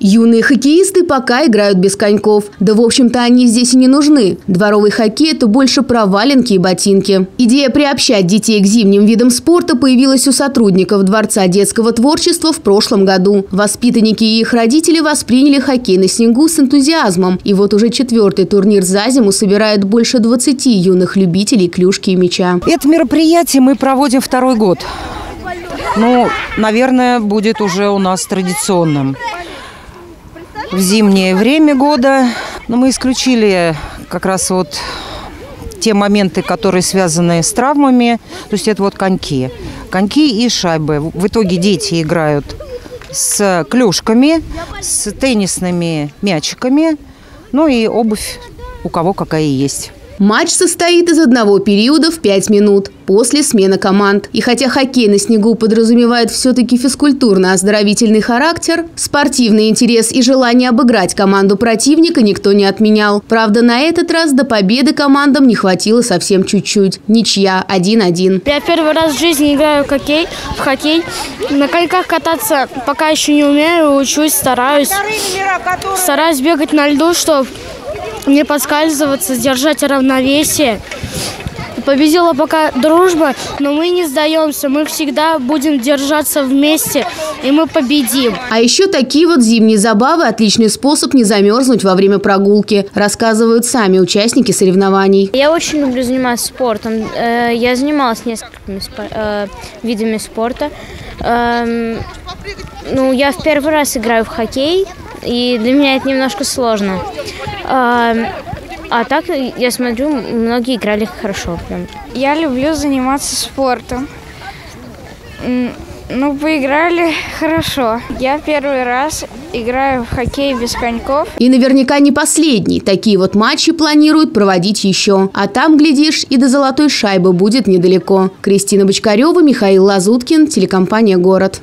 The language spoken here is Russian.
Юные хоккеисты пока играют без коньков. Да, в общем-то, они здесь и не нужны. Дворовый хоккей – это больше про валенки и ботинки. Идея приобщать детей к зимним видам спорта появилась у сотрудников Дворца детского творчества в прошлом году. Воспитанники и их родители восприняли хоккей на снегу с энтузиазмом. И вот уже четвертый турнир за зиму собирает больше 20 юных любителей клюшки и мяча. Это мероприятие мы проводим второй год. Ну, наверное, будет уже у нас традиционным в зимнее время года. Но мы исключили как раз вот те моменты, которые связаны с травмами. То есть это вот коньки. Коньки и шайбы. В итоге дети играют с клюшками, с теннисными мячиками. Ну и обувь у кого какая есть. Матч состоит из одного периода в 5 минут после смены команд. И хотя хоккей на снегу подразумевает все-таки физкультурно-оздоровительный характер, спортивный интерес и желание обыграть команду противника никто не отменял. Правда, на этот раз до победы командам не хватило совсем чуть-чуть. Ничья 1-1. Я первый раз в жизни играю в хоккей. В хоккей. На коньках кататься пока еще не умею, учусь, стараюсь. Стараюсь бегать на льду, чтобы не подскальзываться, держать равновесие. Победила пока дружба, но мы не сдаемся. Мы всегда будем держаться вместе, и мы победим. А еще такие вот зимние забавы – отличный способ не замерзнуть во время прогулки, рассказывают сами участники соревнований. Я очень люблю заниматься спортом. Э, я занималась несколькими э, видами спорта. Эм, ну, я в первый раз играю в хоккей, и для меня это немножко сложно. А, а так, я смотрю, многие играли хорошо. Прям. Я люблю заниматься спортом. Ну, поиграли хорошо. Я первый раз играю в хоккей без коньков. И наверняка не последний. Такие вот матчи планируют проводить еще. А там, глядишь, и до золотой шайбы будет недалеко. Кристина Бочкарева, Михаил Лазуткин, телекомпания «Город».